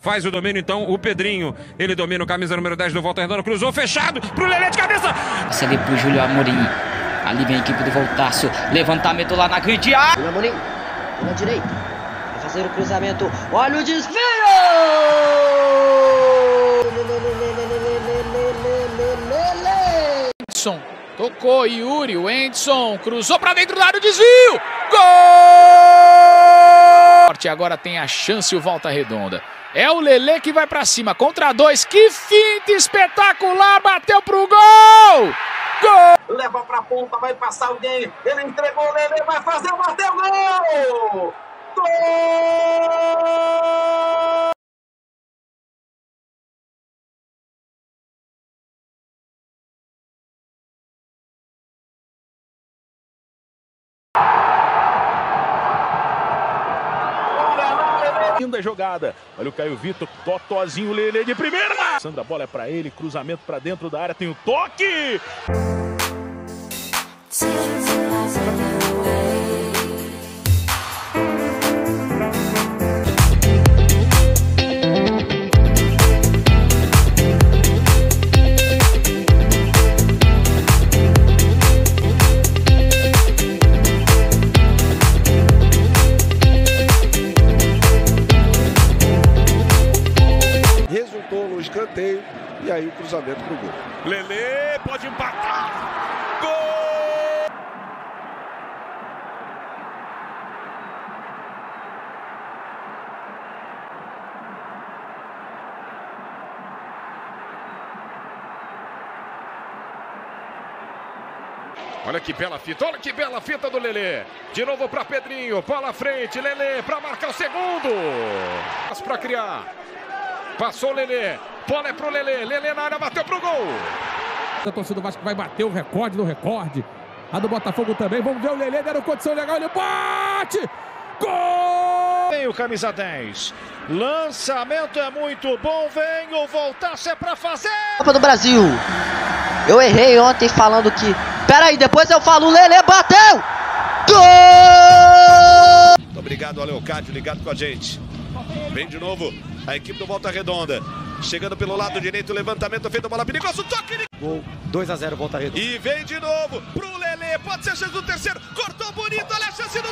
Faz o domínio então o Pedrinho. Ele domina o camisa número 10 do Volta Redonda. Cruzou fechado pro Lelê de cabeça. Passa ali pro Júlio Amorim. Ali vem a equipe do Voltaço. Levantamento lá na grande área. Júlio Amorim, na direita. Vai fazer o cruzamento. Olha o desvio! Edson. Tocou Yuri, o Edson cruzou para dentro do área, desvio! Gol! Agora tem a chance o Volta Redonda. É o Lele que vai para cima contra dois. Que finta espetacular! Bateu pro gol! Gol! Leva pra ponta, vai passar alguém. Ele entregou Lele, vai fazer, bateu gol! Gol! Linda jogada. Olha o Caio Vitor, totozinho, Lele de primeira. Sandra, a bola é para ele, cruzamento para dentro da área, tem o toque. No escanteio e aí o cruzamento pro gol. Lele pode empatar. Gol! Olha que bela fita, olha que bela fita do Lelê. De novo para Pedrinho, bola à frente, Lelê para marcar o segundo. Para criar. Passou o Lelê, bola é pro Lelê, Lelê na área, bateu pro gol. A torcida do Vasco vai bater o recorde do recorde. A do Botafogo também. Vamos ver o Lelê deram condição legal, ele bate! Gol! Vem o camisa 10. Lançamento é muito bom, vem o voltaço é para fazer. Copa do Brasil. Eu errei ontem falando que. Pera aí, depois eu falo, o Lele bateu! Gol! Muito obrigado, Leocádio, ligado com a gente. Vem de novo a equipe do Volta Redonda. Chegando pelo lado direito, levantamento feito, bola perigosa, toque de... Gol 2 a 0 Volta Redonda. E vem de novo pro Lele, pode ser a chance do terceiro, cortou bonito, olha a chance do.